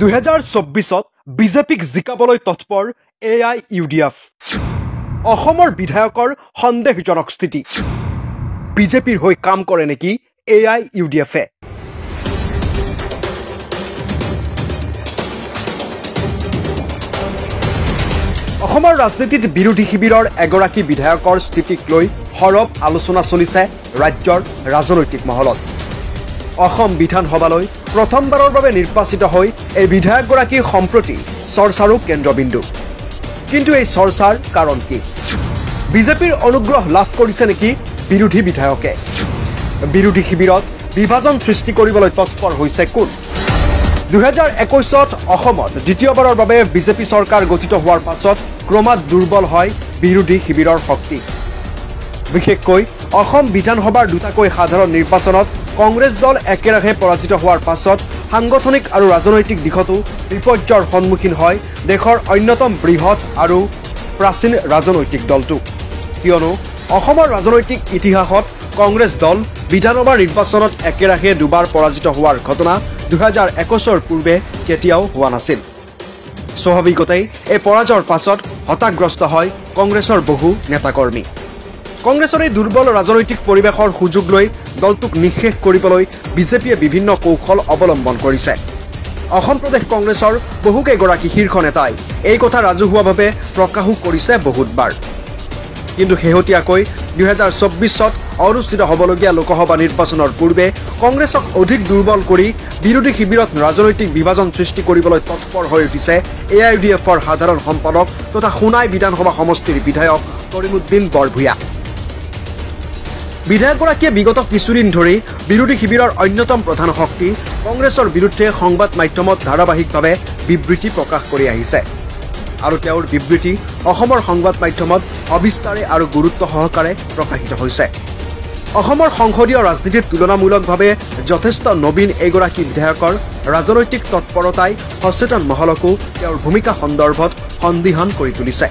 দুহেজাৰ চৌব্বিছত বিজেপিক জিকাবলৈ তৎপৰ A I U D F. অসমৰ বিধায়কৰ সন্দেহজনক স্থিতি। বিজেপিৰ হৈ কাম কৰে নেকি এ আই ইউ ডি এফে? অসমৰ ৰাজনীতিত বিৰোধী শিবিৰৰ এগৰাকী বিধায়কৰ স্থিতিক লৈ সৰব আলোচনা চলিছে ৰাজ্যৰ ৰাজনৈতিক মহলত। অসম বিধানসভালৈ প্ৰথমবাৰৰ বাবে নিৰ্বাচিত হৈ এই বিধায়কগৰাকী সম্প্ৰতি চৰ্চাৰো কেন্দ্ৰবিন্দু। কিন্তু এই চৰ্চাৰ কাৰণ কি? বিজেপিৰ অনুগ্ৰহ লাভ কৰিছে নেকি বিৰোধী বিধায়কে? বিৰোধী শিবিৰত বিভাজন সৃষ্টি কৰিবলৈ তৎপৰ হৈছে কোন? দুহেজাৰ একৈছত অসমত দ্বিতীয়বাৰৰ বাবে বিজেপি চৰকাৰ গঠিত হোৱাৰ পাছত ক্ৰমাৎ দুৰ্বল হয় বিৰোধী শিবিৰৰ শক্তি। বিশেষকৈ অসম বিধানসভাৰ দুটাকৈ সাধাৰণ নিৰ্বাচনত কংগ্ৰেছ দল একেৰাহে পৰাজিত হোৱাৰ পাছত সাংগঠনিক আৰু ৰাজনৈতিক দিশতো বিপৰ্যয়ৰ সন্মুখীন হয় দেশৰ অন্যতম বৃহৎ আৰু প্ৰাচীন ৰাজনৈতিক দলটো। কিয়নো অসমৰ ৰাজনৈতিক ইতিহাসত কংগ্ৰেছ দল বিধানসভাৰ নিৰ্বাচনত একেৰাহে দুবাৰ পৰাজিত হোৱাৰ ঘটনা দুহেজাৰ একৈছৰ পূৰ্বে কেতিয়াও হোৱা নাছিল। স্বাভাৱিকতেই এই পৰাজয়ৰ পাছত হতাশগ্ৰস্ত হয় কংগ্ৰেছৰ বহু নেতাকৰ্মী। কংগ্ৰেছৰ এই দুৰ্বল ৰাজনৈতিক পৰিৱেশৰ সুযোগ লৈ দলটোক নিঃশেষ কৰিবলৈ বিজেপিয়ে বিভিন্ন কৌশল অৱলম্বন কৰিছে। অসম প্ৰদেশ কংগ্ৰেছৰ বহুকেইগৰাকী শীৰ্ষ নেতাই এই কথা ৰাজহুৱাভাৱে প্ৰকাশো কৰিছে বহুতবাৰ। কিন্তু শেহতীয়াকৈ দুহেজাৰ চৌব্বিছত অনুষ্ঠিত হ'বলগীয়া লোকসভা নিৰ্বাচনৰ পূৰ্বে কংগ্ৰেছক অধিক দুৰ্বল কৰি বিৰোধী শিবিৰত ৰাজনৈতিক বিভাজন সৃষ্টি কৰিবলৈ তৎপৰ হৈ উঠিছে এ আই ইউ ডি এফৰ সাধাৰণ সম্পাদক তথা সোণাই বিধানসভা সমষ্টিৰ বিধায়ক কৰিমুদ্দিন বৰভূঞা। বিধায়কগৰাকীয়ে বিগত কিছুদিন ধৰি বিৰোধী শিবিৰৰ অন্যতম প্ৰধান শক্তি কংগ্ৰেছৰ বিৰুদ্ধে সংবাদ মাধ্যমত ধাৰাবাহিকভাৱে বিবৃতি প্ৰকাশ কৰি আহিছে। আৰু তেওঁৰ বিবৃতি অসমৰ সংবাদ মাধ্যমত সবিস্তাৰে আৰু গুৰুত্ব সহকাৰে প্ৰকাশিত হৈছে। অসমৰ সংসদীয় ৰাজনীতিত তুলনামূলকভাৱে যথেষ্ট নবীন এইগৰাকী বিধায়কৰ ৰাজনৈতিক তৎপৰতাই সচেতন মহলকো তেওঁৰ ভূমিকা সন্দৰ্ভত সন্দিহান কৰি তুলিছে।